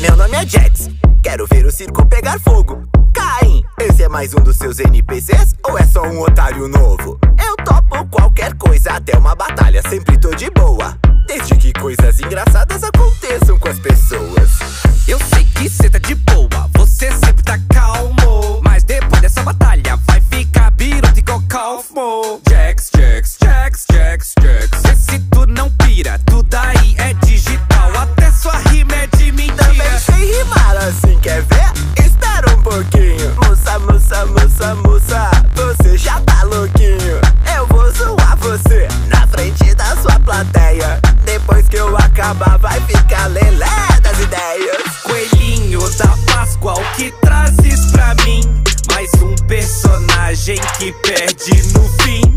Meu nome é Jax, quero ver o circo pegar fogo. Caim, esse é mais um dos seus NPCs ou é só um otário novo? Eu topo qualquer coisa, até uma batalha, sempre tô de boa. Desde que coisas engraçadas aconteçam com as pessoas. Eu sei que cê tá de boa, você sempre tá calmo. Mas depois dessa batalha vai ficar biruta igual calmo. acabar, vai ficar lelé das ideias. Coelhinho da Páscoa, o que trazes pra mim? Mais um personagem que perde no fim.